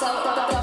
so